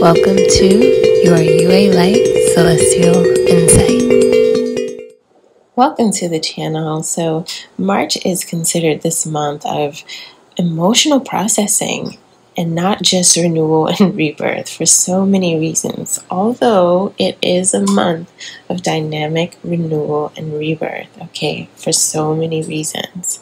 Welcome to your Yué Light Celestial Insight. Welcome to the channel. So, March is considered this month of emotional processing and not just renewal and rebirth for so many reasons, although it is a month of dynamic renewal and rebirth, okay, for so many reasons.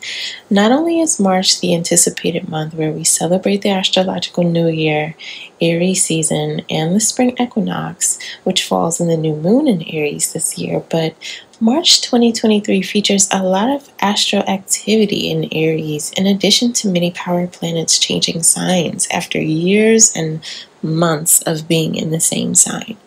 Not only is March the anticipated month where we celebrate the astrological new year, Aries season, and the spring equinox, which falls in the new moon in Aries this year, but March 2023 features a lot of astro activity in Aries, in addition to many power planets changing signs after years and months of being in the same sign.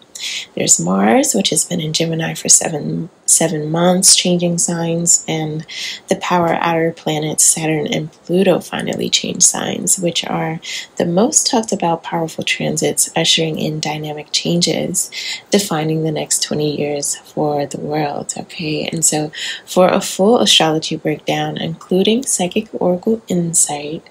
There's Mars, which has been in Gemini for seven seven months, changing signs, and the power outer planets Saturn and Pluto finally change signs, which are the most talked about powerful transits ushering in dynamic changes, defining the next 20 years for the world. Okay, and so for a full astrology breakdown, including psychic oracle insight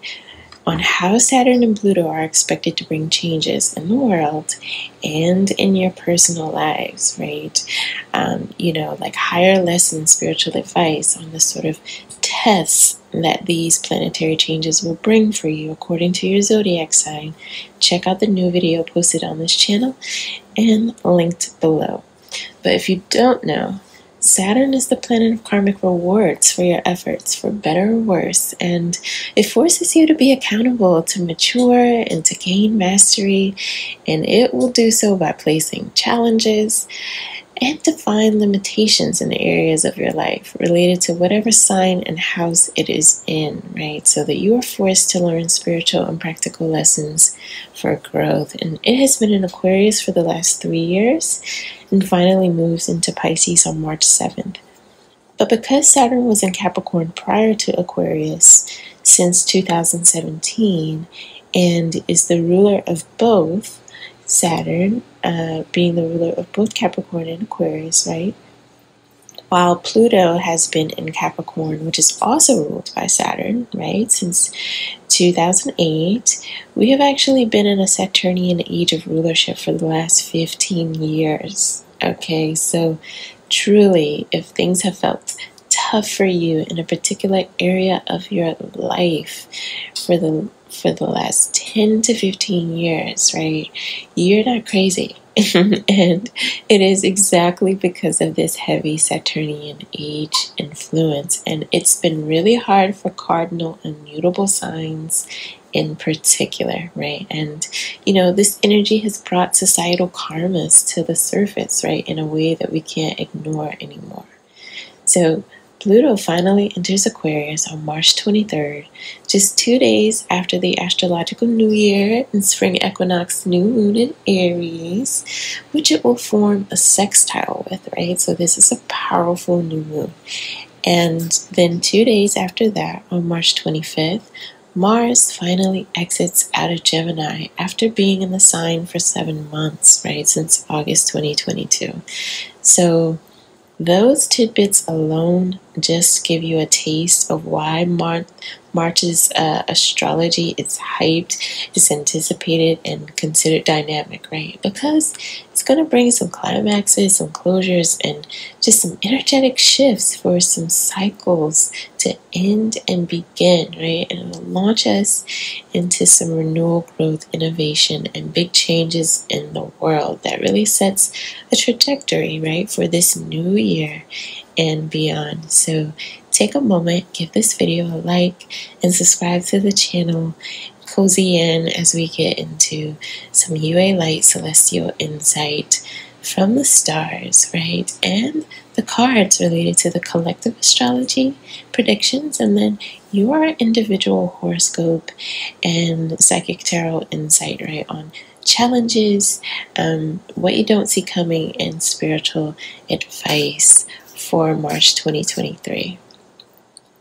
on how Saturn and Pluto are expected to bring changes in the world and in your personal lives, right? Um, you know, like higher lessons, spiritual advice on the sort of tests that these planetary changes will bring for you according to your zodiac sign. Check out the new video posted on this channel and linked below. But if you don't know, Saturn is the planet of karmic rewards for your efforts, for better or worse, and it forces you to be accountable, to mature, and to gain mastery, and it will do so by placing challenges and define limitations in the areas of your life related to whatever sign and house it is in, right? So that you are forced to learn spiritual and practical lessons for growth. And it has been in Aquarius for the last three years and finally moves into Pisces on March 7th. But because Saturn was in Capricorn prior to Aquarius since 2017 and is the ruler of both, Saturn uh, being the ruler of both Capricorn and Aquarius, right? While Pluto has been in Capricorn, which is also ruled by Saturn, right, since 2008, we have actually been in a Saturnian age of rulership for the last 15 years. Okay, so truly, if things have felt tough for you in a particular area of your life for the for the last 10 to 15 years, right? You're not crazy. and it is exactly because of this heavy Saturnian age influence. And it's been really hard for cardinal immutable signs in particular, right? And, you know, this energy has brought societal karmas to the surface, right, in a way that we can't ignore anymore. So, Pluto finally enters Aquarius on March 23rd, just two days after the astrological new year and spring equinox new moon in Aries, which it will form a sextile with, right? So, this is a powerful new moon. And then, two days after that, on March 25th, Mars finally exits out of Gemini after being in the sign for seven months, right, since August 2022. So, those tidbits alone just give you a taste of why Mar- March's uh, astrology is hyped, is anticipated, and considered dynamic, right? Because it's going to bring some climaxes, some closures, and just some energetic shifts for some cycles to end and begin, right? And it'll launch us into some renewal, growth, innovation, and big changes in the world that really sets a trajectory, right, for this new year and beyond. So take a moment, give this video a like, and subscribe to the channel. Cozy in as we get into some Yué Light Celestial Insight from the stars, right? And the cards related to the collective astrology predictions, and then your individual horoscope and psychic tarot insight, right? On challenges, um, what you don't see coming, and spiritual advice for March 2023.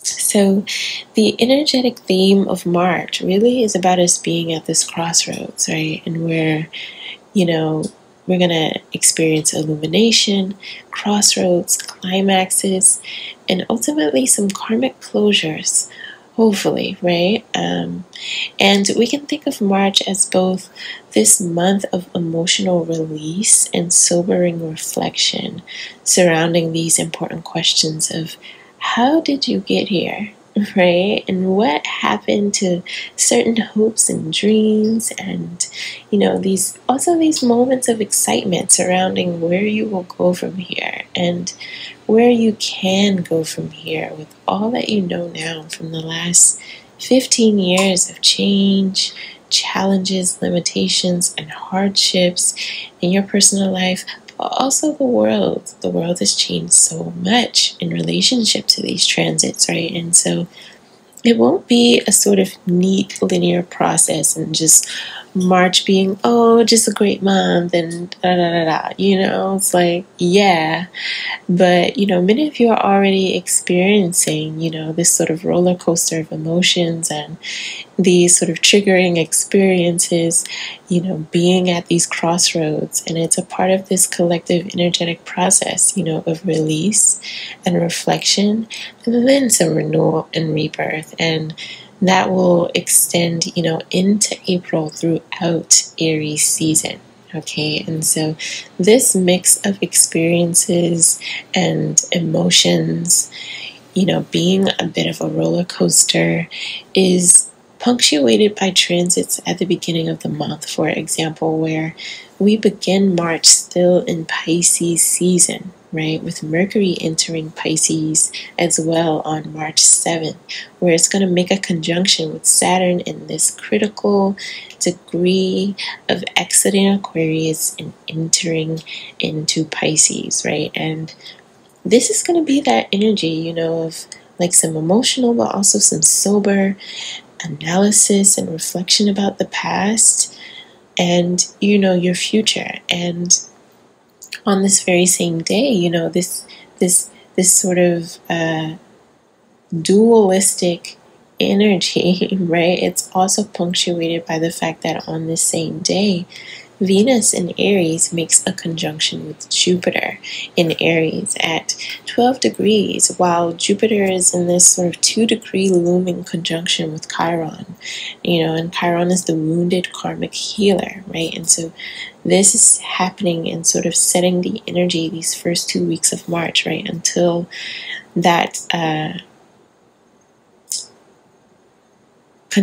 So, the energetic theme of March really is about us being at this crossroads, right? And where, you know, we're going to experience illumination, crossroads, climaxes, and ultimately some karmic closures hopefully, right? Um, and we can think of March as both this month of emotional release and sobering reflection surrounding these important questions of how did you get here? right? And what happened to certain hopes and dreams, and you know, these also these moments of excitement surrounding where you will go from here and where you can go from here with all that you know now from the last 15 years of change, challenges, limitations, and hardships in your personal life, also the world. The world has changed so much in relationship to these transits, right? And so it won't be a sort of neat linear process and just March being, oh, just a great month and da da da da. You know, it's like, yeah. But, you know, many of you are already experiencing, you know, this sort of roller coaster of emotions and these sort of triggering experiences, you know, being at these crossroads. And it's a part of this collective energetic process, you know, of release and reflection, and then some renewal and rebirth. And that will extend, you know, into April throughout Aries season. Okay, and so this mix of experiences and emotions, you know, being a bit of a roller coaster, is punctuated by transits at the beginning of the month, for example, where we begin March still in Pisces season, right? With Mercury entering Pisces as well on March 7th, where it's going to make a conjunction with Saturn in this critical degree of exiting Aquarius and entering into Pisces, right? And this is going to be that energy, you know, of like some emotional, but also some sober analysis and reflection about the past and you know your future and on this very same day you know this this this sort of uh, dualistic energy right? It's also punctuated by the fact that on this same day Venus in Aries makes a conjunction with Jupiter in Aries at 12 degrees, while Jupiter is in this sort of 2 degree looming conjunction with Chiron. You know, and Chiron is the wounded karmic healer, right? And so this is happening and sort of setting the energy these first two weeks of March, right? Until that. Uh,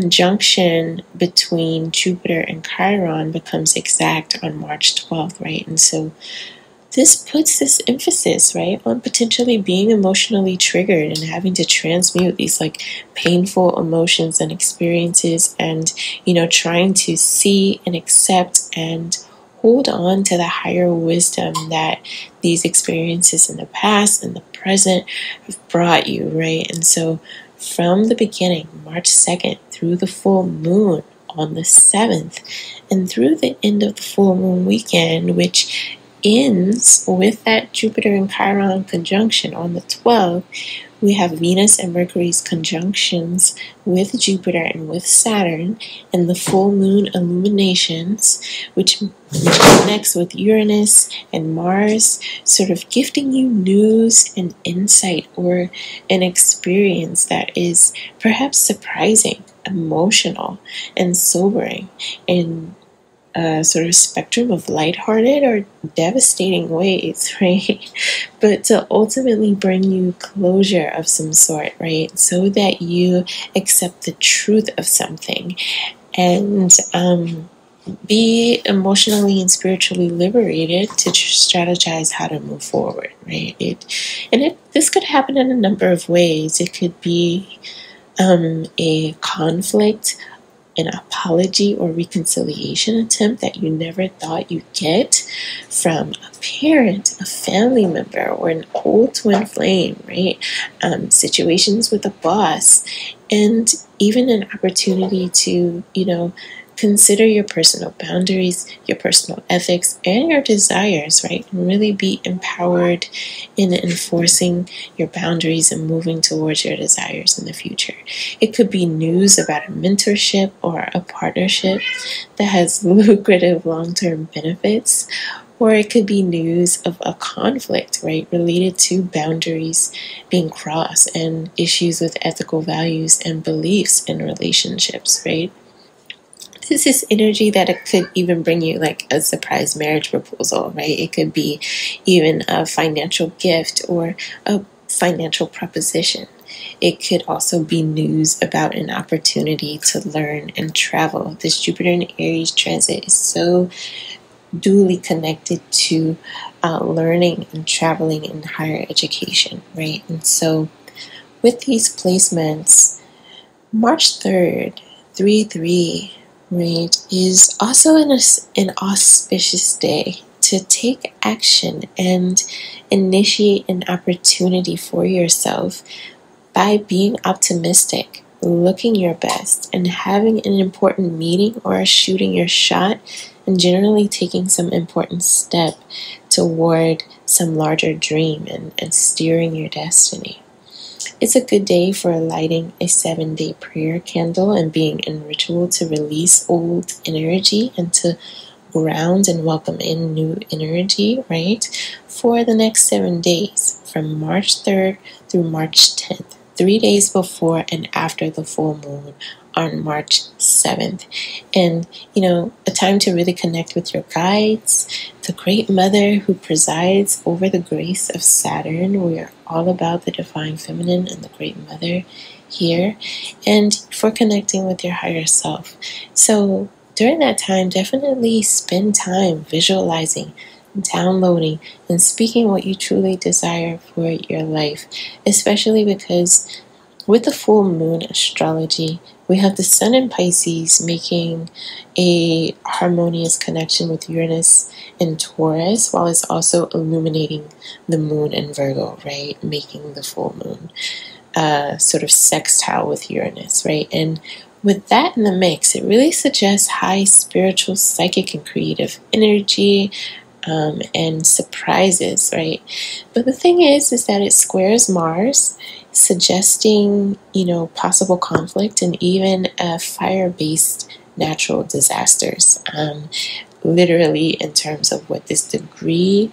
conjunction between Jupiter and Chiron becomes exact on March 12th, right? And so this puts this emphasis, right, on potentially being emotionally triggered and having to transmute these like painful emotions and experiences and, you know, trying to see and accept and hold on to the higher wisdom that these experiences in the past and the present have brought you, right? And so from the beginning, March 2nd, through the full moon on the 7th, and through the end of the full moon weekend, which ends with that Jupiter and Chiron conjunction on the 12th, we have Venus and Mercury's conjunctions with Jupiter and with Saturn, and the full moon illuminations, which, connects with Uranus and Mars, sort of gifting you news and insight or an experience that is perhaps surprising, emotional, and sobering, and a sort of spectrum of lighthearted or devastating ways, right? but to ultimately bring you closure of some sort, right? So that you accept the truth of something and um, be emotionally and spiritually liberated to strategize how to move forward, right? It, and it, this could happen in a number of ways. It could be um, a conflict an apology or reconciliation attempt that you never thought you'd get from a parent, a family member, or an old twin flame, right? Um, situations with a boss, and even an opportunity to, you know, consider your personal boundaries, your personal ethics, and your desires, right? Really be empowered in enforcing your boundaries and moving towards your desires in the future. It could be news about a mentorship or a partnership that has lucrative long term benefits. Or it could be news of a conflict, right, related to boundaries being crossed and issues with ethical values and beliefs in relationships, right? This is energy that it could even bring you like a surprise marriage proposal, right? It could be even a financial gift or a financial proposition. It could also be news about an opportunity to learn and travel. This Jupiter and Aries transit is so duly connected to uh, learning and traveling in higher education, right? And so, with these placements, March 3rd, 3 3 is also an, an auspicious day to take action and initiate an opportunity for yourself by being optimistic, looking your best, and having an important meeting or shooting your shot, and generally taking some important step toward some larger dream and, and steering your destiny. It's a good day for lighting a seven day prayer candle and being in ritual to release old energy and to ground and welcome in new energy, right? For the next seven days from March 3rd through March 10th, three days before and after the full moon on March 7th. And, you know, a time to really connect with your guides, the Great Mother who presides over the grace of Saturn. We are all about the Divine Feminine and the Great Mother here, and for connecting with your higher self. So, during that time, definitely spend time visualizing downloading and speaking what you truly desire for your life, especially because with the full moon astrology, we have the Sun in Pisces making a harmonious connection with Uranus in Taurus, while it's also illuminating the moon in Virgo, right? Making the full moon uh, sort of sextile with Uranus, right? And with that in the mix, it really suggests high spiritual, psychic, and creative energy, um, and surprises, right? But the thing is, is that it squares Mars, suggesting, you know, possible conflict and even uh, fire-based natural disasters. Um, literally, in terms of what this degree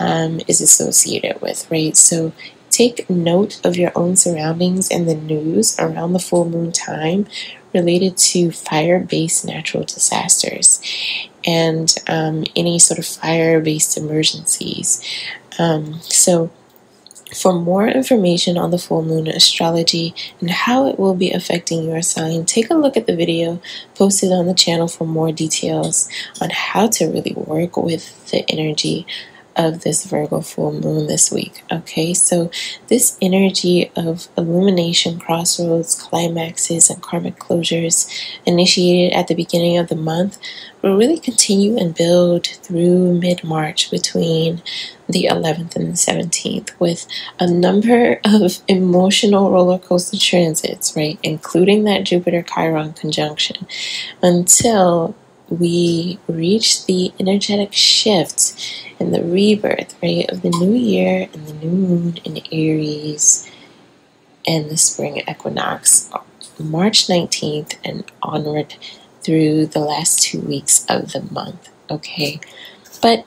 um, is associated with, right? So take note of your own surroundings and the news around the full moon time related to fire based natural disasters and um, any sort of fire based emergencies. Um, so, for more information on the full moon astrology and how it will be affecting your sign, take a look at the video posted on the channel for more details on how to really work with the energy of this Virgo full moon this week. Okay, so this energy of illumination, crossroads, climaxes, and karmic closures initiated at the beginning of the month will really continue and build through mid March between the 11th and the 17th with a number of emotional roller coaster transits, right, including that Jupiter Chiron conjunction until we reach the energetic shift and the rebirth, right, of the new year and the new moon in Aries and the spring equinox, March 19th and onward through the last two weeks of the month. Okay, but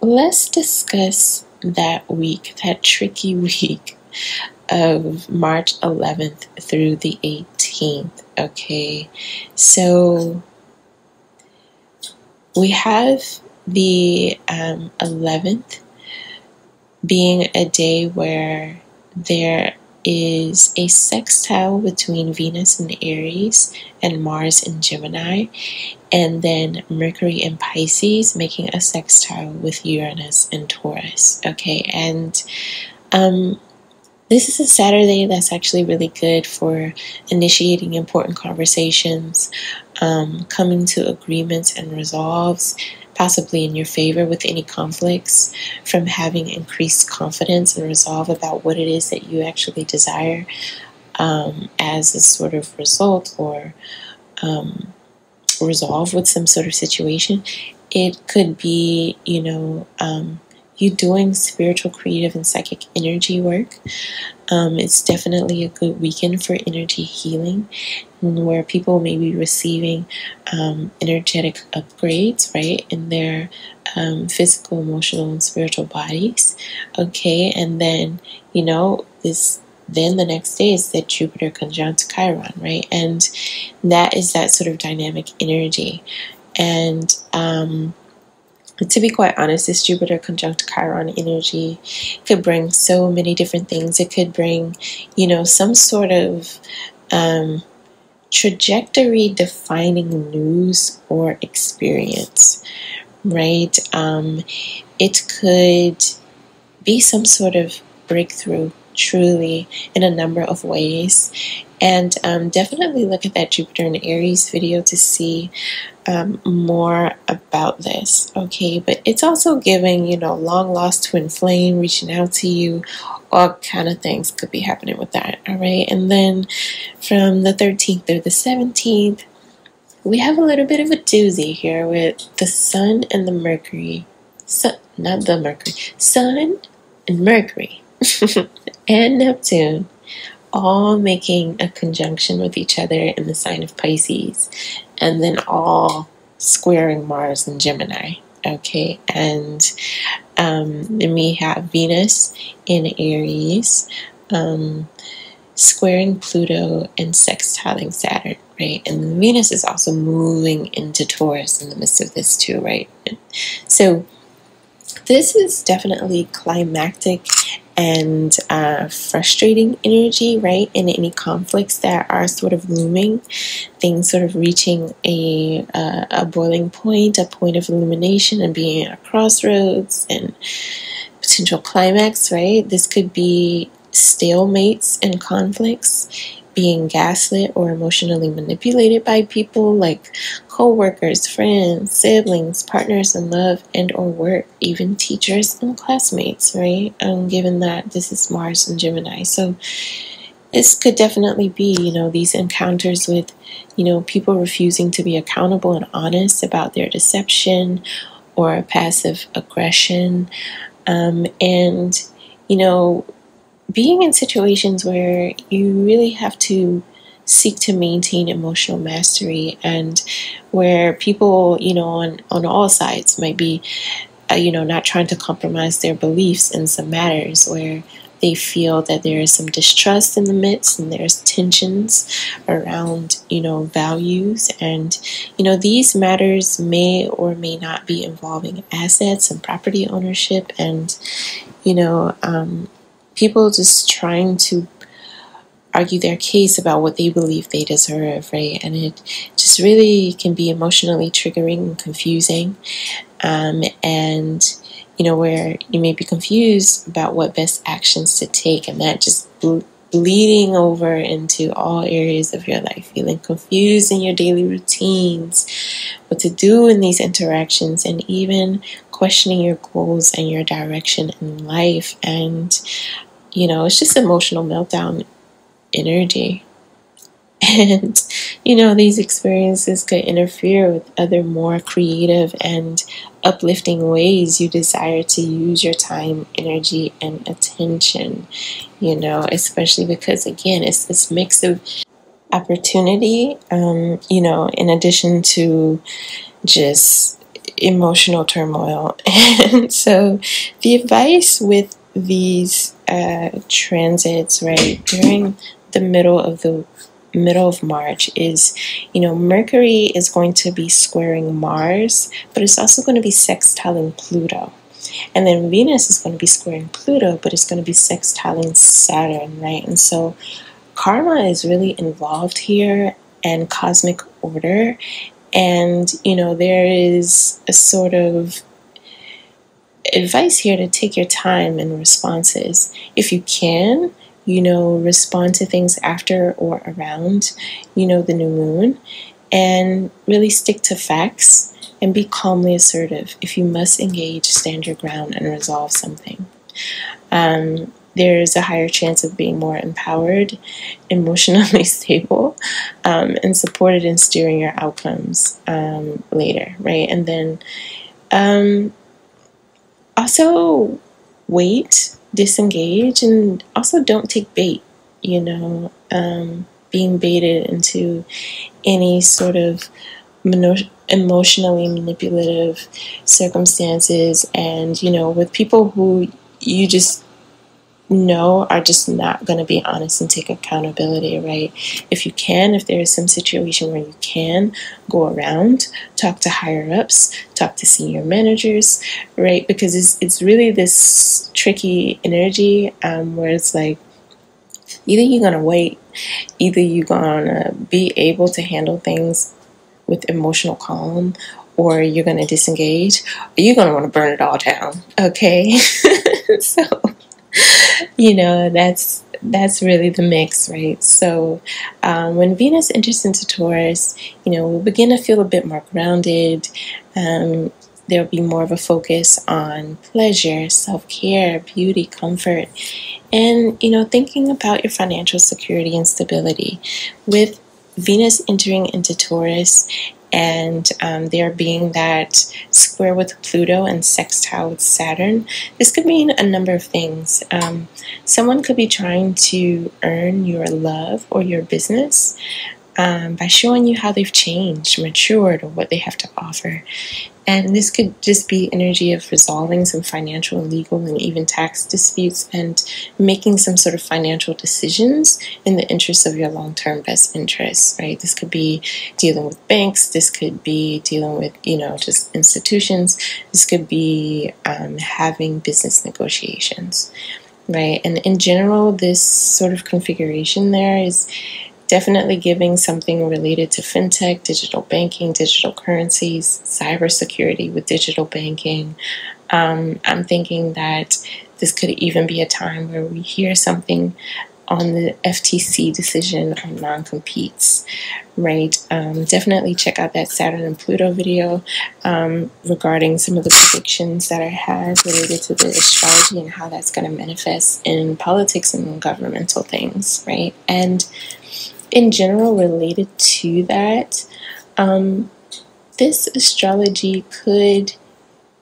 let's discuss that week, that tricky week of March 11th through the 18th. Okay, so we have the um, 11th being a day where there is a sextile between Venus and Aries and Mars in Gemini, and then Mercury in Pisces making a sextile with Uranus and Taurus. Okay, and um, this is a Saturday that's actually really good for initiating important conversations, um, coming to agreements and resolves, possibly in your favor with any conflicts, from having increased confidence and resolve about what it is that you actually desire um, as a sort of result or um, resolve with some sort of situation. It could be, you know, um, you doing spiritual, creative, and psychic energy work. Um, it's definitely a good weekend for energy healing, where people may be receiving um, energetic upgrades, right, in their um, physical, emotional, and spiritual bodies. Okay, and then you know this. Then the next day is that Jupiter conjunct Chiron, right, and that is that sort of dynamic energy, and um, to be quite honest, this Jupiter conjunct Chiron energy could bring so many different things. It could bring, you know, some sort of um, trajectory defining news or experience, right? Um, it could be some sort of breakthrough, truly, in a number of ways. And um, definitely look at that Jupiter and Aries video to see um, more about this, okay? But it's also giving, you know, long lost twin flame reaching out to you. All kind of things could be happening with that, all right? And then from the 13th through the 17th, we have a little bit of a doozy here with the Sun and the Mercury. Sun, not the Mercury. Sun and Mercury and Neptune all making a conjunction with each other in the sign of Pisces, and then all squaring Mars and Gemini. Okay, and um, then we have Venus in Aries, um, squaring Pluto and sextiling Saturn, right? And Venus is also moving into Taurus in the midst of this, too, right? So, this is definitely climactic and uh, frustrating energy, right? And any conflicts that are sort of looming, things sort of reaching a, uh, a boiling point, a point of illumination, and being at a crossroads and potential climax, right? This could be stalemates and conflicts being gaslit or emotionally manipulated by people like co-workers, friends, siblings, partners in love and or work, even teachers and classmates, right? Um, given that this is Mars and Gemini. So this could definitely be, you know, these encounters with, you know, people refusing to be accountable and honest about their deception or passive aggression. Um, and, you know, being in situations where you really have to seek to maintain emotional mastery and where people you know on on all sides might be uh, you know not trying to compromise their beliefs in some matters where they feel that there is some distrust in the midst and there's tensions around you know values. And you know these matters may or may not be involving assets and property ownership and you know um, people just trying to argue their case about what they believe they deserve, right? And it just really can be emotionally triggering and confusing. Um, and, you know, where you may be confused about what best actions to take, and that just ble- bleeding over into all areas of your life, feeling confused in your daily routines, what to do in these interactions, and even questioning your goals and your direction in life. And you know, it's just emotional meltdown energy. And, you know, these experiences could interfere with other more creative and uplifting ways you desire to use your time, energy, and attention, you know, especially because, again, it's this mix of opportunity, um, you know, in addition to just emotional turmoil. And so the advice with these uh, transits, right, during the middle of the middle of March is, you know, Mercury is going to be squaring Mars, but it's also going to be sextiling Pluto. And then Venus is going to be squaring Pluto, but it's going to be sextiling Saturn, right? And so karma is really involved here and cosmic order. And, you know, there is a sort of advice here to take your time in responses. If you can, you know, respond to things after or around, you know, the new moon, and really stick to facts and be calmly assertive. If you must engage, stand your ground and resolve something. Um, there's a higher chance of being more empowered, emotionally stable, um, and supported in steering your outcomes um, later, right? And then um, also wait, disengage, and also don't take bait, you know, um, being baited into any sort of emotionally manipulative circumstances. And you know with people who you just know are just not going to be honest and take accountability, right? If you can, if there is some situation where you can go around, talk to higher ups, talk to senior managers, right? Because it's, it's really this tricky energy um, where it's like either you're going to wait, either you're going to be able to handle things with emotional calm, or you're going to disengage, or you're going to want to burn it all down, okay? so you know, that's that's really the mix, right? So um, when Venus enters into Taurus, you know, we'll begin to feel a bit more grounded. Um, there'll be more of a focus on pleasure, self care, beauty, comfort, and you know, thinking about your financial security and stability. With Venus entering into Taurus and um, there being that square with Pluto and sextile with Saturn, this could mean a number of things. Um, someone could be trying to earn your love or your business um, by showing you how they've changed, matured, or what they have to offer. And this could just be energy of resolving some financial, legal, and even tax disputes and making some sort of financial decisions in the interest of your long term best interests, right? This could be dealing with banks, this could be dealing with, you know, just institutions, this could be um, having business negotiations, right? And in general, this sort of configuration there is definitely giving something related to fintech, digital banking, digital currencies, cybersecurity with digital banking. Um, I'm thinking that this could even be a time where we hear something on the FTC decision on non competes, right? Um, definitely check out that Saturn and Pluto video um, regarding some of the predictions that I had related to the astrology and how that's going to manifest in politics and governmental things, right? And in general related to that, um, this astrology could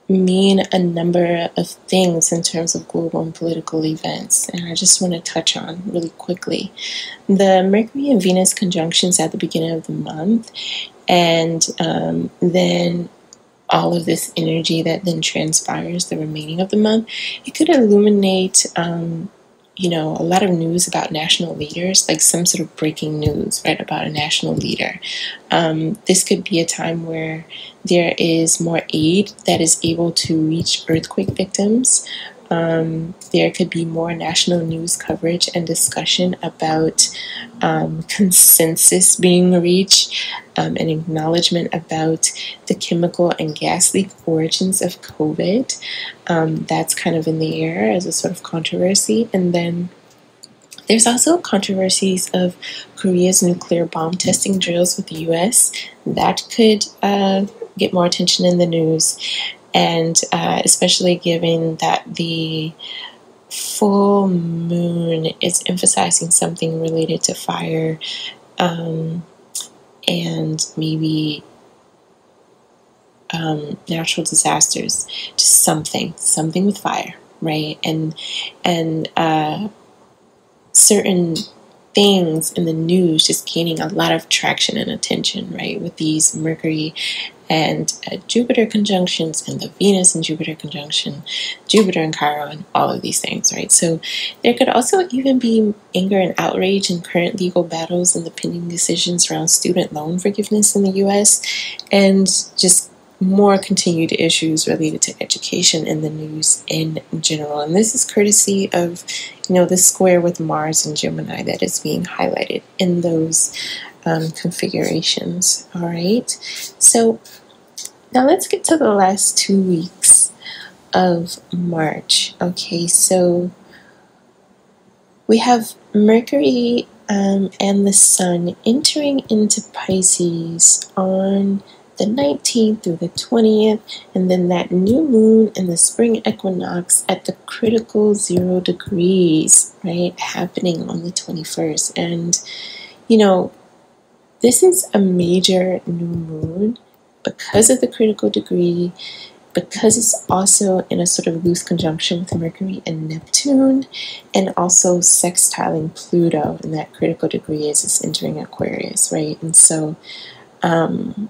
mean a number of things in terms of global and political events, and I just want to touch on really quickly. The Mercury and Venus conjunctions at the beginning of the month, and um, then all of this energy that then transpires the remaining of the month, it could illuminate um, you know, a lot of news about national leaders, like some sort of breaking news, right, about a national leader. Um, this could be a time where there is more aid that is able to reach earthquake victims. Um, there could be more national news coverage and discussion about um, consensus being reached, um, an acknowledgement about the chemical and gas leak origins of COVID. Um, that's kind of in the air as a sort of controversy. And then there's also controversies of Korea's nuclear bomb testing drills with the US. That could uh, get more attention in the news and uh, especially given that the full moon is emphasizing something related to fire um, and maybe um, natural disasters, just something, something with fire, right? And and uh, certain things in the news just gaining a lot of traction and attention, right? With these Mercury and uh, Jupiter conjunctions and the Venus and Jupiter conjunction, Jupiter and Chiron, all of these things, right? So there could also even be anger and outrage in current legal battles and the pending decisions around student loan forgiveness in the US and just more continued issues related to education in the news in general. And this is courtesy of, you know, the square with Mars and Gemini that is being highlighted in those um, configurations. All right. So now let's get to the last two weeks of March. Okay. So we have Mercury um, and the Sun entering into Pisces on the 19th through the 20th, and then that new moon and the spring equinox at the critical zero degrees, right, happening on the 21st. And, you know, this is a major new moon because of the critical degree because it's also in a sort of loose conjunction with Mercury and Neptune, and also sextiling Pluto in that critical degree as it's entering Aquarius, right? And so um,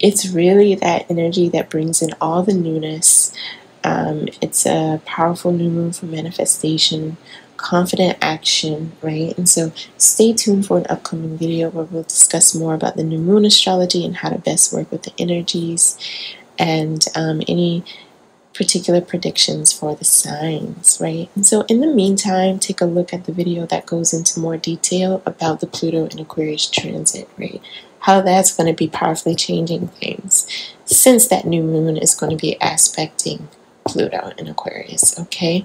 it's really that energy that brings in all the newness. Um, it's a powerful new moon for manifestation, confident action, right? And so stay tuned for an upcoming video where we'll discuss more about the new moon astrology and how to best work with the energies and um, any particular predictions for the signs, right? And so, in the meantime, take a look at the video that goes into more detail about the Pluto and Aquarius transit, right? How that's going to be powerfully changing things since that new moon is going to be aspecting Pluto in Aquarius, okay?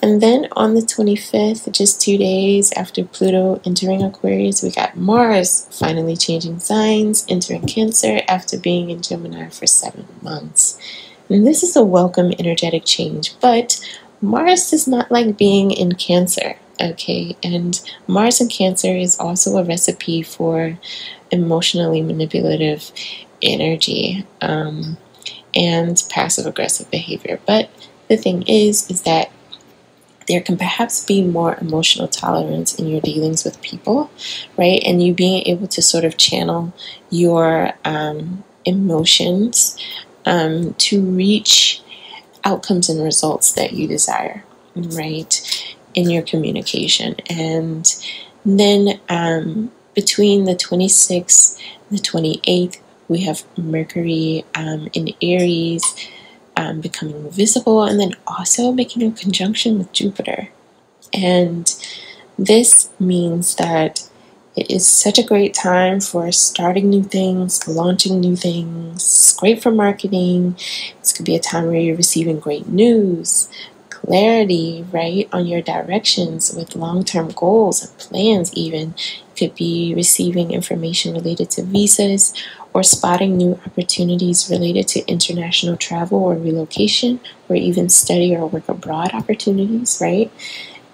And then on the 25th, just two days after Pluto entering Aquarius, we got Mars finally changing signs, entering Cancer after being in Gemini for seven months. And this is a welcome energetic change, but Mars does not like being in Cancer, okay? And Mars in Cancer is also a recipe for emotionally manipulative energy um, and passive aggressive behavior. But the thing is, is that there can perhaps be more emotional tolerance in your dealings with people, right? And you being able to sort of channel your um, emotions um, to reach outcomes and results that you desire, right? In your communication. And then um, between the 26th and the 28th, we have Mercury um, in Aries um, becoming visible, and then also making a conjunction with Jupiter. And this means that it is such a great time for starting new things, launching new things. It's great for marketing. This could be a time where you're receiving great news, clarity, right, on your directions with long term goals and plans, even. You could be receiving information related to visas or spotting new opportunities related to international travel or relocation, or even study or work abroad opportunities, right?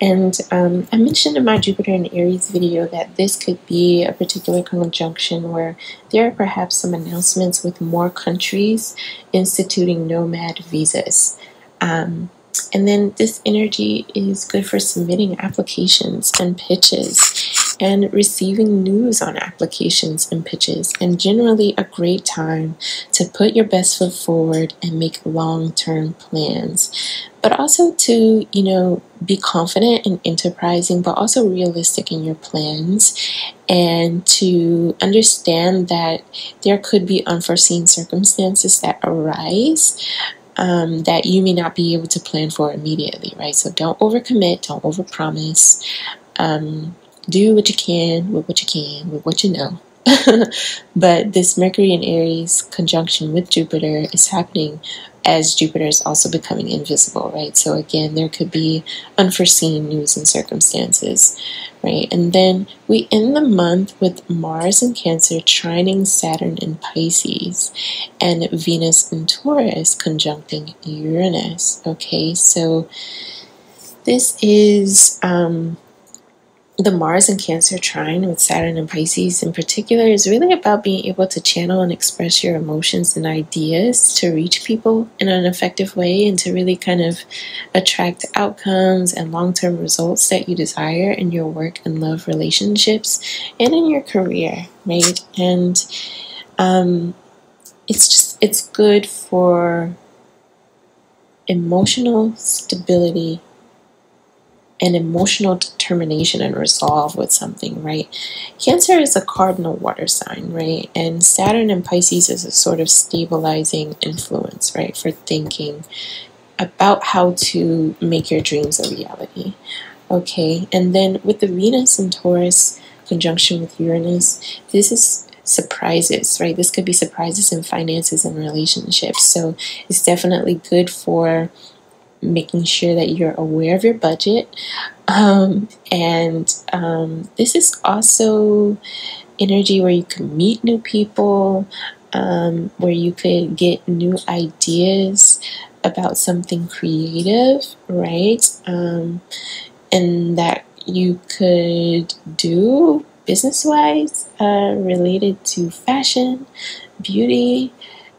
And um, I mentioned in my Jupiter and Aries video that this could be a particular conjunction where there are perhaps some announcements with more countries instituting nomad visas. Um, and then this energy is good for submitting applications and pitches and receiving news on applications and pitches, and generally a great time to put your best foot forward and make long term plans. But also to, you know, be confident and enterprising, but also realistic in your plans, and to understand that there could be unforeseen circumstances that arise um, that you may not be able to plan for immediately, right? So don't overcommit, don't overpromise. Um, do what you can with what you can with what you know. but this Mercury and Aries conjunction with Jupiter is happening as Jupiter is also becoming invisible, right? So again, there could be unforeseen news and circumstances, right? And then we end the month with Mars in Cancer trining Saturn in Pisces and Venus in Taurus conjuncting Uranus, okay? So this is um, the Mars and Cancer trine with Saturn and Pisces in particular is really about being able to channel and express your emotions and ideas to reach people in an effective way and to really kind of attract outcomes and long term results that you desire in your work and love relationships and in your career, right? And um, it's just, it's good for emotional stability and emotional determination and resolve with something, right? Cancer is a cardinal water sign, right? And Saturn and Pisces is a sort of stabilizing influence, right, for thinking about how to make your dreams a reality. Okay, and then with the Venus and Taurus conjunction with Uranus, this is surprises, right? This could be surprises in finances and relationships. So it's definitely good for making sure that you're aware of your budget. Um, and um, this is also energy where you can meet new people. um, where you could get new ideas about something creative, right? Um, and that you could do business wise uh, related to fashion, beauty,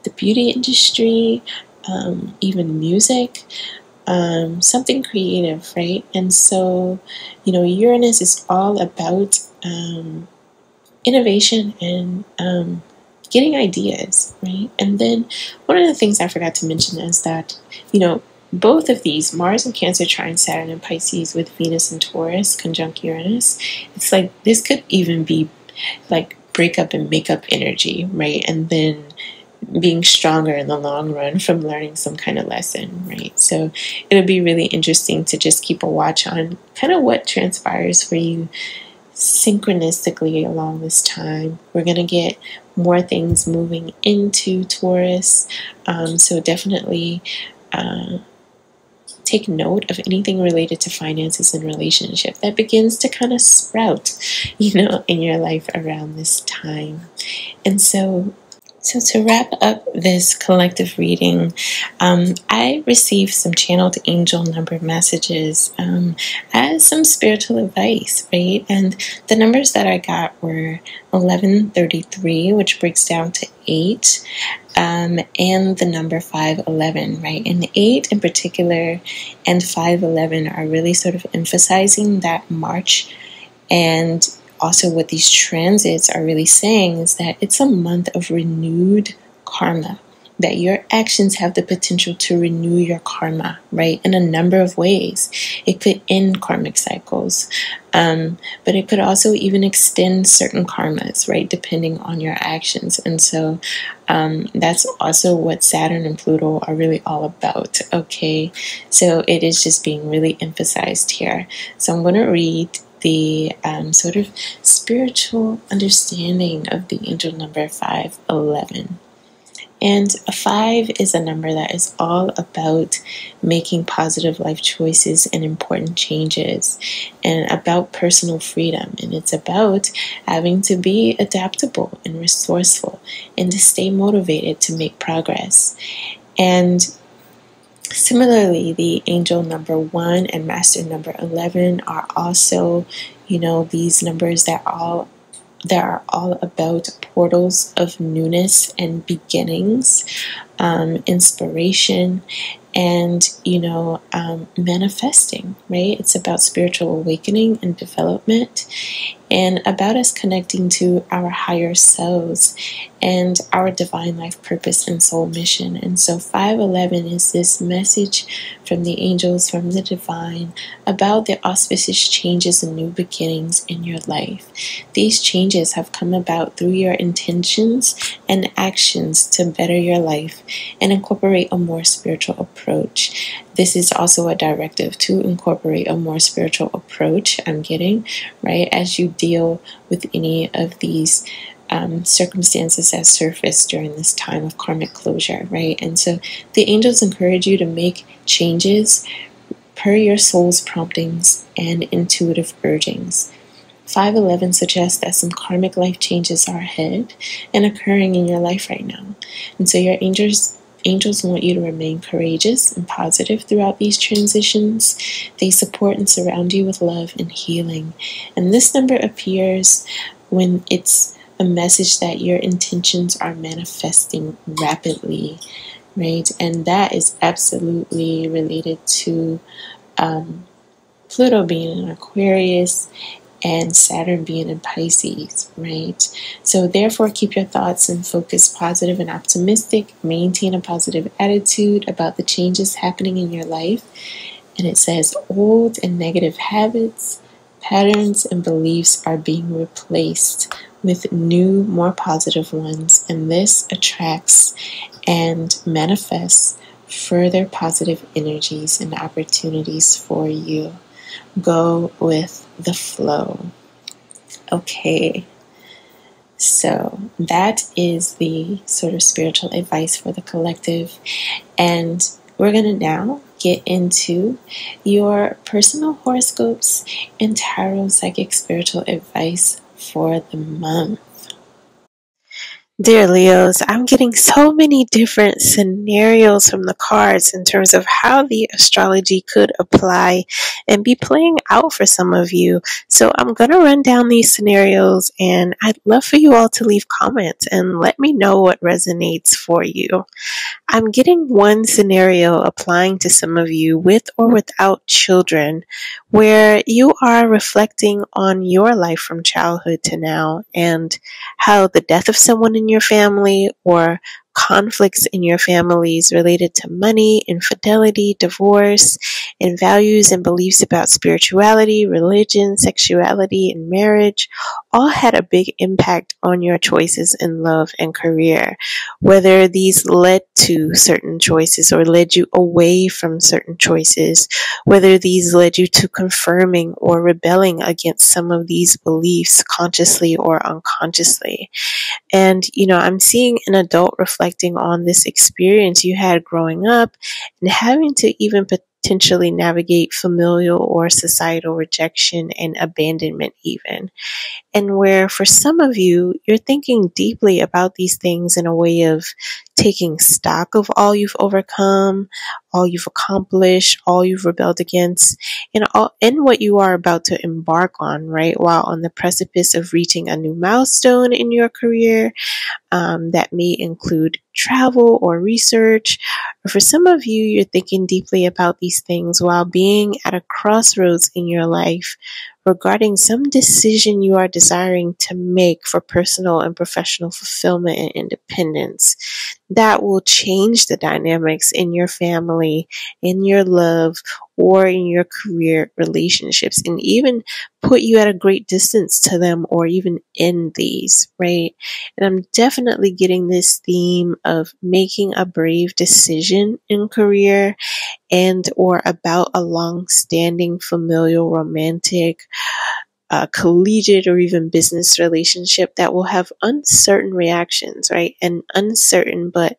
the beauty industry, um, even music, um, something creative, right? And so, you know, Uranus is all about um, innovation and um, getting ideas, right? And then one of the things I forgot to mention is that, you know, both of these, Mars and Cancer trine Saturn and Pisces with Venus and Taurus conjunct Uranus, it's like this could even be like breakup and makeup energy, right? And then being stronger in the long run from learning some kind of lesson, right? So it'll be really interesting to just keep a watch on kind of what transpires for you synchronistically along this time. We're going to get more things moving into Taurus. Um, so definitely uh, take note of anything related to finances and relationship that begins to kind of sprout, you know, in your life around this time. And so so, to wrap up this collective reading, um, I received some channeled angel number messages um, as some spiritual advice, right? And the numbers that I got were 1133, which breaks down to 8, um, and the number 511, right? And 8 in particular and 511 are really sort of emphasizing that March and also what these transits are really saying is that it's a month of renewed karma that your actions have the potential to renew your karma, right? In a number of ways. It could end karmic cycles, um, but it could also even extend certain karmas, right? Depending on your actions. And so um, that's also what Saturn and Pluto are really all about, okay? So it is just being really emphasized here. So I'm going to read the um, sort of spiritual understanding of the angel number 511. And a five is a number that is all about making positive life choices and important changes, and about personal freedom. And it's about having to be adaptable and resourceful and to stay motivated to make progress. And Similarly, the angel number one and master number 11 are also, you know, these numbers that all that are all about portals of newness and beginnings, um, inspiration, and you know um, manifesting right? It's about spiritual awakening and development and about us connecting to our higher selves and our divine life purpose and soul mission and so 511 is this message from the angels from the divine about the auspicious changes and new beginnings in your life these changes have come about through your intentions and actions to better your life and incorporate a more spiritual approach. This is also a directive to incorporate a more spiritual approach, I'm getting, right? As you deal with any of these um, circumstances that surface during this time of karmic closure, right? And so the angels encourage you to make changes per your soul's promptings and intuitive urgings. 511 suggests that some karmic life changes are ahead and occurring in your life right now. And so your angels Angels want you to remain courageous and positive throughout these transitions. They support and surround you with love and healing. And this number appears when it's a message that your intentions are manifesting rapidly, right? And that is absolutely related to um, Pluto being in Aquarius and Saturn being in Pisces, right? So, therefore, keep your thoughts and focus positive and optimistic. Maintain a positive attitude about the changes happening in your life. And it says, old and negative habits, patterns, and beliefs are being replaced with new, more positive ones. And this attracts and manifests further positive energies and opportunities for you. Go with the flow. Okay, so that is the sort of spiritual advice for the collective. And we're going to now get into your personal horoscopes and tarot psychic spiritual advice for the month. Dear Leos, I'm getting so many different scenarios from the cards in terms of how the astrology could apply and be playing out for some of you. So I'm going to run down these scenarios and I'd love for you all to leave comments and let me know what resonates for you. I'm getting one scenario applying to some of you with or without children where you are reflecting on your life from childhood to now and how the death of someone in your family or conflicts in your families related to money, infidelity, divorce, and values and beliefs about spirituality, religion, sexuality, and marriage all had a big impact on your choices in love and career. Whether these led to certain choices or led you away from certain choices, whether these led you to confirming or rebelling against some of these beliefs consciously or unconsciously. And, you know, I'm seeing an adult reflecting on this experience you had growing up and having to even potentially navigate familial or societal rejection and abandonment, even. And where for some of you, you're thinking deeply about these things in a way of taking stock of all you've overcome, all you've accomplished, all you've rebelled against, and all and what you are about to embark on, right? While on the precipice of reaching a new milestone in your career, um, that may include travel or research. Or for some of you, you're thinking deeply about these things while being at a crossroads in your life regarding some decision you are desiring to make for personal and professional fulfillment and independence that will change the dynamics in your family, in your love, or in your career relationships, and even put you at a great distance to them or even in these, right? And I'm definitely getting this theme of making a brave decision in career and or about a long-standing familial romantic uh, collegiate or even business relationship that will have uncertain reactions, right? And uncertain but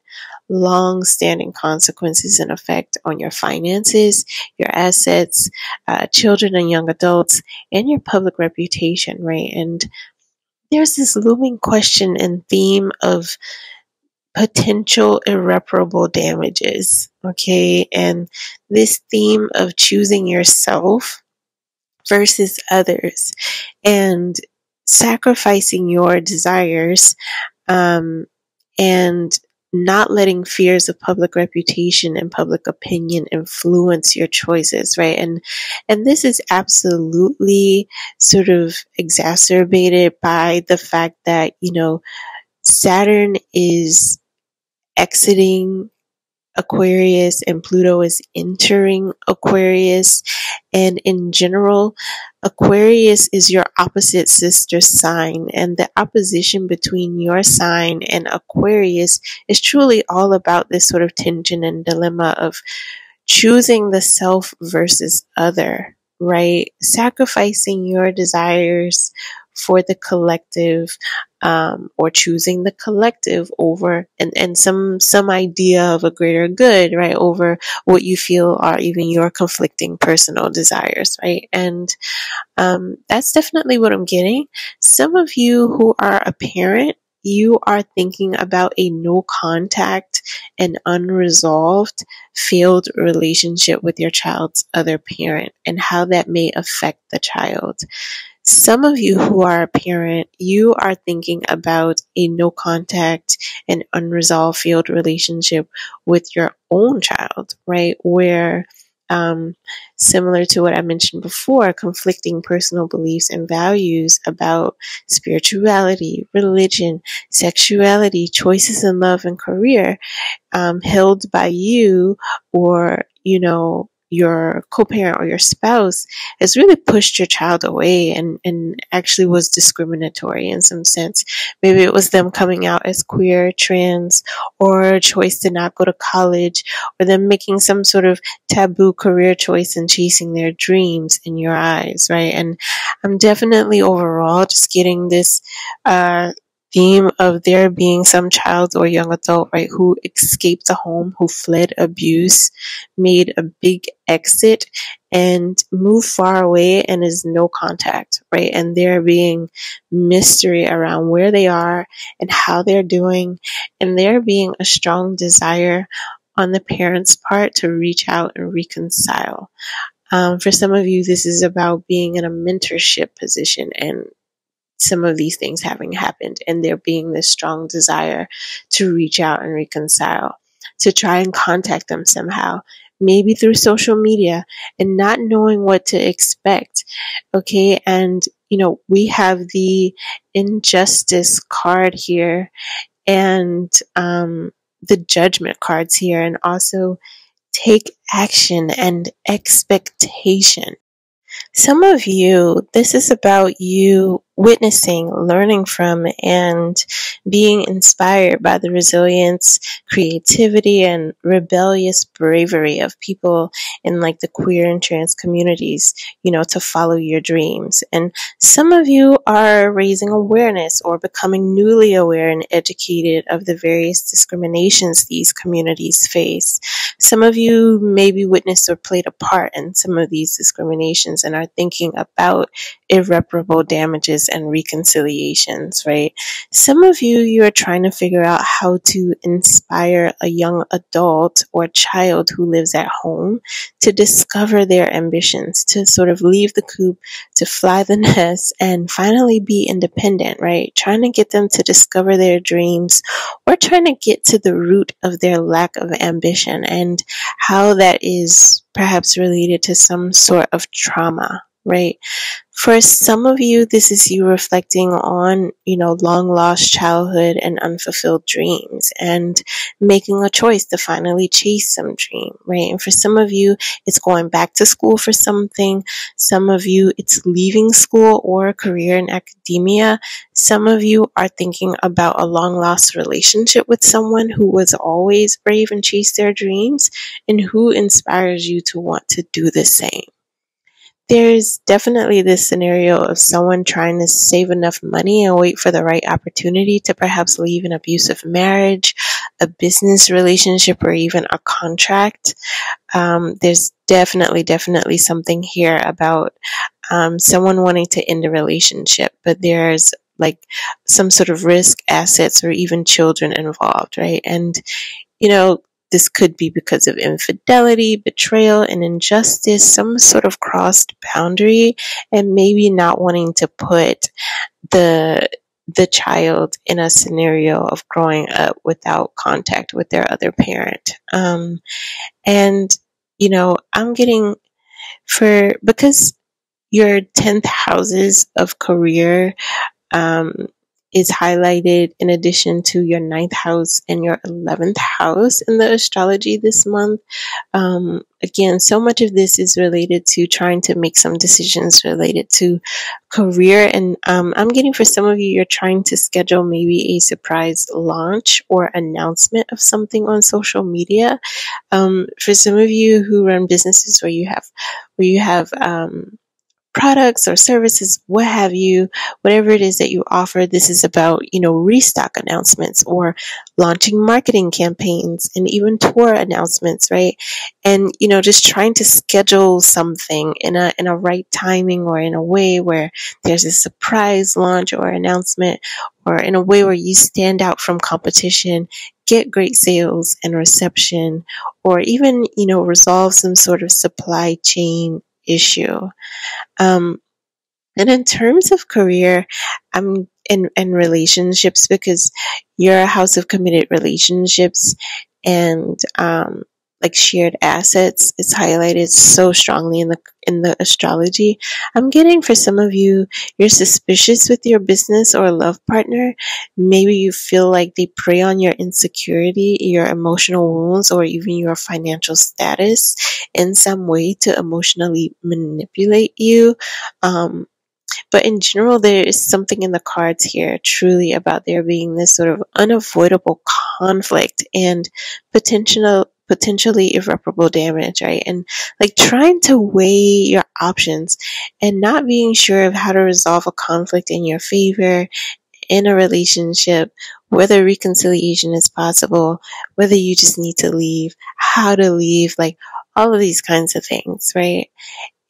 long standing consequences and effect on your finances, your assets, uh, children and young adults, and your public reputation, right? And there's this looming question and theme of potential irreparable damages, okay? And this theme of choosing yourself versus others and sacrificing your desires um, and not letting fears of public reputation and public opinion influence your choices right? And and this is absolutely sort of exacerbated by the fact that you know saturn is exiting Aquarius and Pluto is entering Aquarius. And in general, Aquarius is your opposite sister sign, and the opposition between your sign and Aquarius is truly all about this sort of tension and dilemma of choosing the self versus other, right? Sacrificing your desires for the collective um, or choosing the collective over and, and some some idea of a greater good right over what you feel are even your conflicting personal desires right? And um, that's definitely what i'm getting. Some of you who are a parent you are thinking about a no contact and unresolved failed relationship with your child's other parent and how that may affect the child some of you who are a parent, you are thinking about a no contact and unresolved field relationship with your own child, right? Where, um, similar to what I mentioned before, conflicting personal beliefs and values about spirituality, religion, sexuality, choices in love and career, um, held by you or, you know, your co-parent or your spouse has really pushed your child away and, and actually was discriminatory in some sense. Maybe it was them coming out as queer, trans, or a choice to not go to college, or them making some sort of taboo career choice and chasing their dreams in your eyes, right? And I'm definitely overall just getting this uh, theme of there being some child or young adult, right, who escaped the home, who fled abuse, made a big exit and move far away and is no contact, right? And there being mystery around where they are and how they're doing, and there being a strong desire on the parents' part to reach out and reconcile. Um, for some of you, this is about being in a mentorship position and some of these things having happened and there being this strong desire to reach out and reconcile, to try and contact them somehow, maybe through social media and not knowing what to expect. Okay. And, you know, we have the injustice card here and, um, the judgment cards here and also take action and expectation. Some of you, this is about you witnessing, learning from, and being inspired by the resilience, creativity, and rebellious bravery of people in like the queer and trans communities, you know, to follow your dreams. And some of you are raising awareness or becoming newly aware and educated of the various discriminations these communities face. Some of you maybe witnessed or played a part in some of these discriminations and are thinking about irreparable damages and reconciliations, right? Some of you, you are trying to figure out how to inspire a young adult or child who lives at home to discover their ambitions, to sort of leave the coop, to fly the nest, and finally be independent, right? Trying to get them to discover their dreams or trying to get to the root of their lack of ambition and how that is perhaps related to some sort of trauma, right? For some of you, this is you reflecting on, you know, long lost childhood and unfulfilled dreams and making a choice to finally chase some dream, right? And for some of you, it's going back to school for something. Some of you, it's leaving school or a career in academia. Some of you are thinking about a long lost relationship with someone who was always brave and chased their dreams and who inspires you to want to do the same there's definitely this scenario of someone trying to save enough money and wait for the right opportunity to perhaps leave an abusive marriage, a business relationship, or even a contract. Um, there's definitely, definitely something here about um, someone wanting to end a relationship, but there's like some sort of risk, assets, or even children involved, right? And, you know, this could be because of infidelity, betrayal, and injustice, some sort of crossed boundary, and maybe not wanting to put the the child in a scenario of growing up without contact with their other parent. Um, and you know, I'm getting for because your 10th houses of career um, is highlighted in addition to your ninth house and your 11th house in the astrology this month. Um, again, so much of this is related to trying to make some decisions related to career. And um, I'm getting for some of you, you're trying to schedule maybe a surprise launch or announcement of something on social media. Um, for some of you who run businesses where you have, where you have, um, products or services, what have you, whatever it is that you offer. This is about, you know, restock announcements or launching marketing campaigns and even tour announcements, right? And, you know, just trying to schedule something in a, in a right timing or in a way where there's a surprise launch or announcement or in a way where you stand out from competition get great sales and reception or even you know resolve some sort of supply chain issue. Um, and in terms of career, I'm in, in relationships because you're a house of committed relationships and um, like shared assets it's highlighted so strongly in the in the astrology. I'm getting for some of you, you're suspicious with your business or love partner. Maybe you feel like they prey on your insecurity, your emotional wounds, or even your financial status in some way to emotionally manipulate you. Um, but in general, there is something in the cards here truly about there being this sort of unavoidable conflict and potential potentially irreparable damage, right? And like trying to weigh your options and not being sure of how to resolve a conflict in your favor in a relationship, whether reconciliation is possible, whether you just need to leave, how to leave, like all of these kinds of things, right?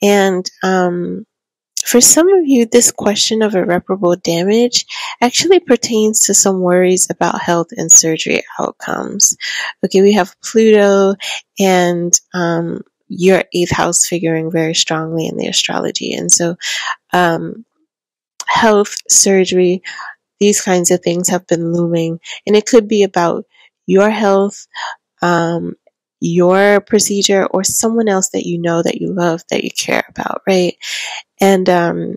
And um, for some of you, this question of irreparable damage actually pertains to some worries about health and surgery outcomes. Okay, we have Pluto and um, your eighth house figuring very strongly in the astrology. And so, um, health, surgery, these kinds of things have been looming. And it could be about your health, um, your procedure, or someone else that you know that you love, that you care about, right? And, um,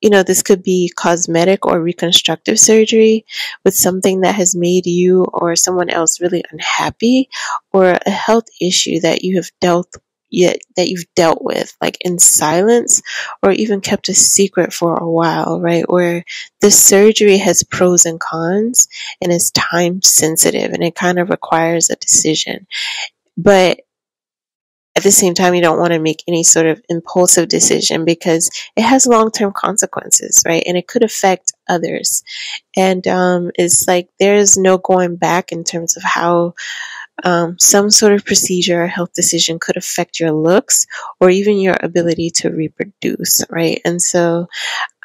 you know, this could be cosmetic or reconstructive surgery with something that has made you or someone else really unhappy, or a health issue that you have dealt yet that you've dealt with like in silence or even kept a secret for a while, right? Where the surgery has pros and cons and is time sensitive and it kind of requires a decision. But at the same time, you don't want to make any sort of impulsive decision because it has long term consequences, right? And it could affect others. And um, it's like there's no going back in terms of how um, some sort of procedure or health decision could affect your looks or even your ability to reproduce, right? And so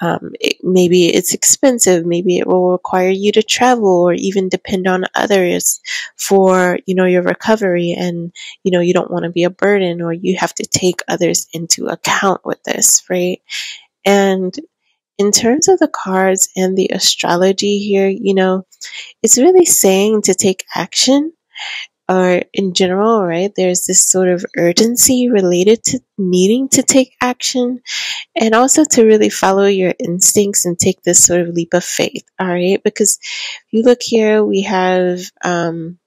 um, it, maybe it's expensive, maybe it will require you to travel or even depend on others for you know your recovery, and you know you don't want to be a burden or you have to take others into account with this, right? And in terms of the cards and the astrology here, you know, it's really saying to take action or in general, right, there's this sort of urgency related to needing to take action and also to really follow your instincts and take this sort of leap of faith, all right? Because if you look here, we have um,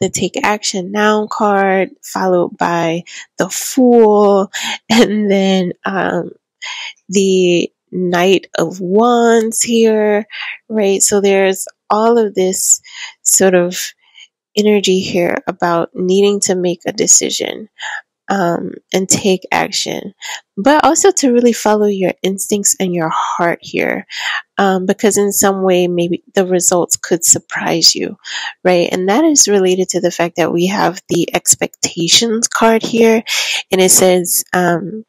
the take action now card followed by the fool and then um, the knight of wands here, right? So there's all of this sort of energy here about needing to make a decision um, and take action, but also to really follow your instincts and your heart here, um, because in some way, maybe the results could surprise you, right? And that is related to the fact that we have the expectations card here, and it says, um,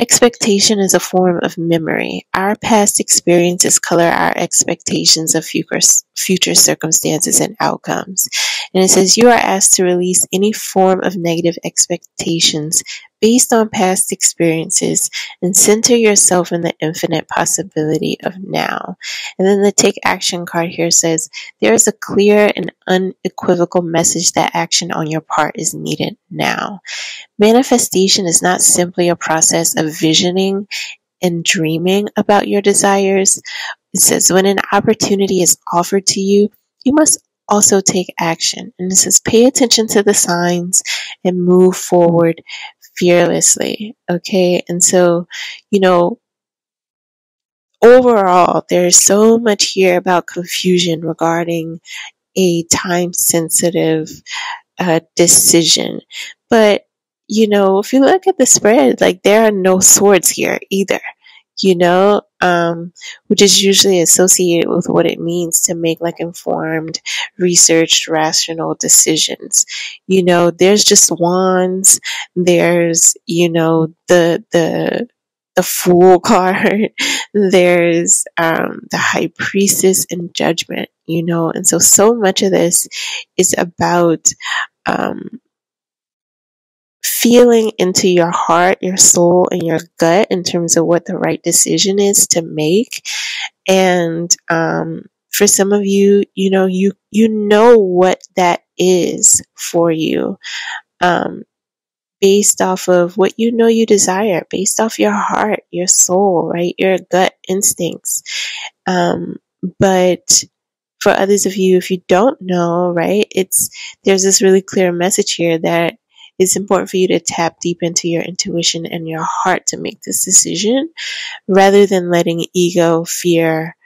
Expectation is a form of memory. Our past experiences color our expectations of future, circumstances and outcomes. And it says you are asked to release any form of negative expectations based on past experiences and center yourself in the infinite possibility of now. And then the take action card here says there is a clear and unequivocal message that action on your part is needed now. Manifestation is not simply a process of visioning and dreaming about your desires. It says when an opportunity is offered to you, you must also take action. And it says pay attention to the signs and move forward fearlessly. Okay. And so, you know, overall, there's so much here about confusion regarding a time sensitive uh, decision. But you know, if you look at the spread, like there are no swords here either, you know, um, which is usually associated with what it means to make like informed, researched, rational decisions. You know, there's just wands, there's, you know, the, the, the fool card, there's um, the high priestess and judgment, you know, and so so much of this is about um, feeling into your heart, your soul, and your gut in terms of what the right decision is to make. And um, for some of you, you know, you you know what that is for you. Um, based off of what you know you desire, based off your heart, your soul, right? Your gut instincts. Um, but for others of you, if you don't know, right, it's, there's this really clear message here that it's important for you to tap deep into your intuition and your heart to make this decision rather than letting ego, fear,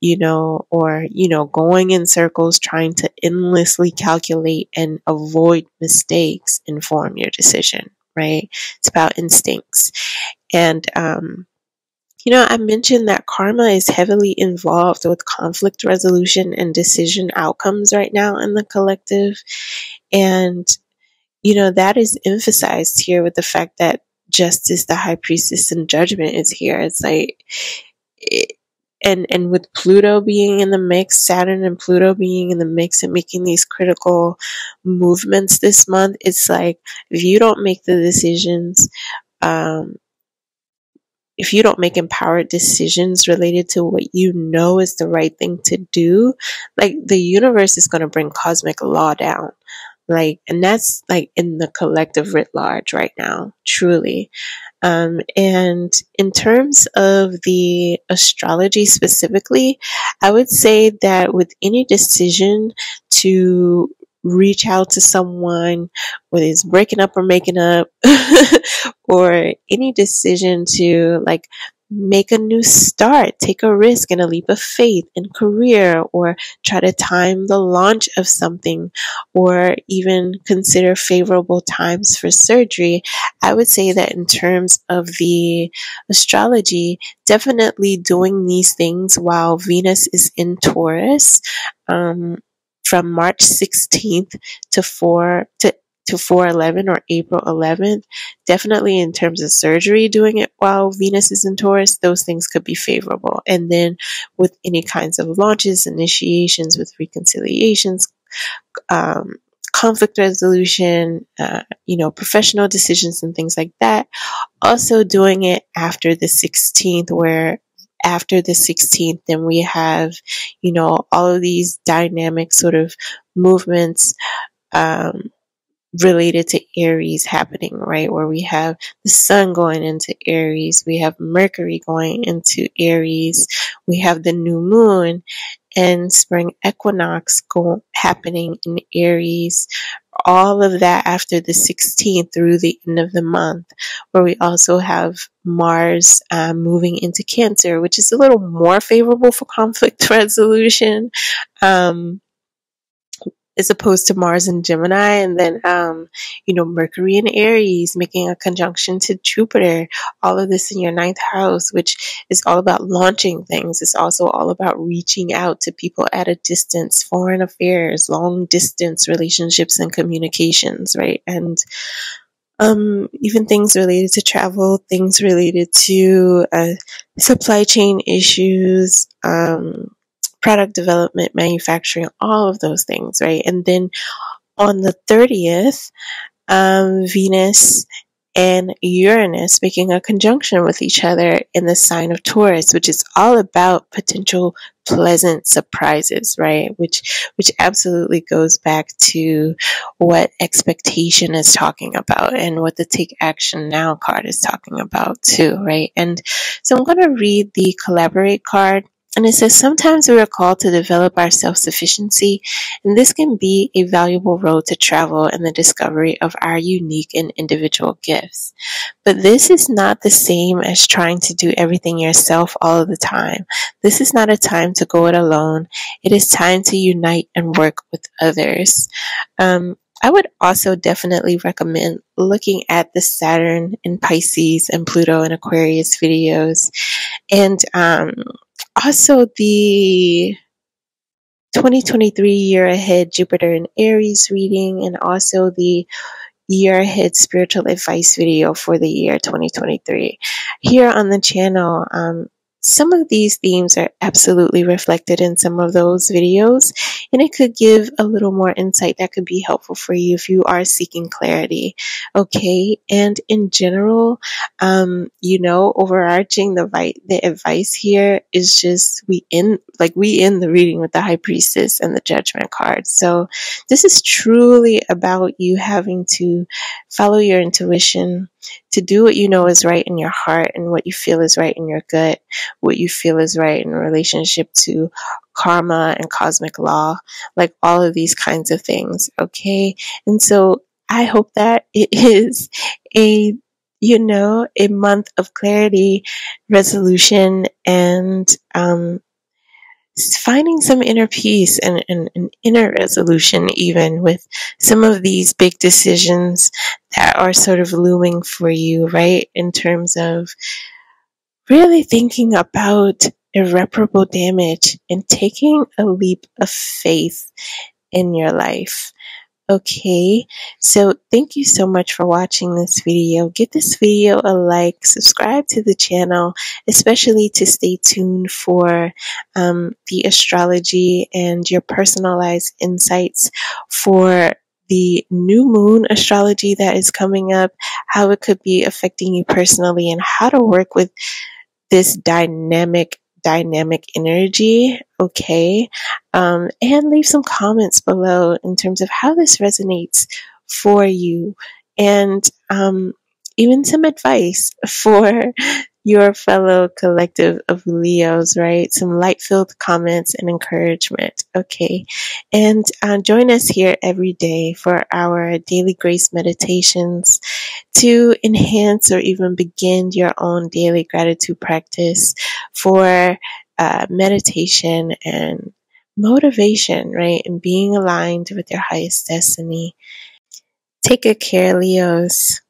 you know, or, you know, going in circles trying to endlessly calculate and avoid mistakes inform your decision, right? It's about instincts. And, um, you know, I mentioned that karma is heavily involved with conflict resolution and decision outcomes right now in the collective. And you know, that is emphasized here with the fact that justice, the high priestess, and judgment is here. It's like, it, and and with Pluto being in the mix, Saturn and Pluto being in the mix and making these critical movements this month, it's like if you don't make the decisions, um, if you don't make empowered decisions related to what you know is the right thing to do, like the universe is going to bring cosmic law down. Like, and that's like in the collective writ large right now, truly. Um, and in terms of the astrology specifically, I would say that with any decision to reach out to someone, whether it's breaking up or making up, or any decision to like make a new start, take a risk and a leap of faith in career, or try to time the launch of something, or even consider favorable times for surgery. I would say that in terms of the astrology, definitely doing these things while Venus is in Taurus. Um, from March 16th to 4 to to 411 or April 11th, definitely in terms of surgery, doing it while Venus is in Taurus, those things could be favorable. And then with any kinds of launches, initiations, with reconciliations, um, conflict resolution, uh, you know, professional decisions and things like that. Also doing it after the 16th, where after the 16th, then we have, you know, all of these dynamic sort of movements, um, related to Aries happening, right? Where we have the sun going into Aries, we have Mercury going into Aries, we have the new moon and spring equinox go, happening in Aries. All of that after the 16th through the end of the month, where we also have Mars um, moving into Cancer, which is a little more favorable for conflict resolution. Um, as opposed to Mars and Gemini, and then um, you know Mercury and Aries making a conjunction to Jupiter. All of this in your ninth house, which is all about launching things. It's also all about reaching out to people at a distance, foreign affairs, long distance relationships and communications, right? And um, even things related to travel, things related to uh, supply chain issues, um, product development, manufacturing, all of those things, right? And then on the 30th, um, Venus and Uranus making a conjunction with each other in the sign of Taurus, which is all about potential pleasant surprises, right? Which which absolutely goes back to what expectation is talking about and what the take action now card is talking about too, right? And so I'm going to read the collaborate card and it says, sometimes we are called to develop our self sufficiency, and this can be a valuable road to travel in the discovery of our unique and individual gifts. But this is not the same as trying to do everything yourself all of the time. This is not a time to go it alone. It is time to unite and work with others. Um, I would also definitely recommend looking at the Saturn in Pisces and Pluto in Aquarius videos and um, also the 2023 year ahead Jupiter and Aries reading, and also the year ahead spiritual advice video for the year 2023. Here on the channel, um, some of these themes are absolutely reflected in some of those videos, and it could give a little more insight that could be helpful for you if you are seeking clarity. Okay, and in general, um, you know, overarching the the advice here is just we end like we end the reading with the High Priestess and the Judgment card. So this is truly about you having to follow your intuition to do what you know is right in your heart and what you feel is right in your gut, what you feel is right in relationship to karma and cosmic law, like all of these kinds of things. Okay. And so I hope that it is a, you know, a month of clarity, resolution, and, um, finding some inner peace and, and, inner resolution, even with some of these big decisions that are sort of looming for you, right? In terms of really thinking about irreparable damage and taking a leap of faith in your life. Okay, so thank you so much for watching this video. Give this video a like, subscribe to the channel, especially to stay tuned for um, the astrology and your personalized insights for the new moon astrology that is coming up, how it could be affecting you personally, and how to work with this dynamic dynamic energy okay? Um, and leave some comments below in terms of how this resonates for you. And um, even some advice for your fellow collective of Leos, right? Some light filled comments and encouragement. Okay. And uh, join us here every day for our daily grace meditations to enhance or even begin your own daily gratitude practice for uh, meditation and motivation, right? And being aligned with your highest destiny. Take good care, Leos.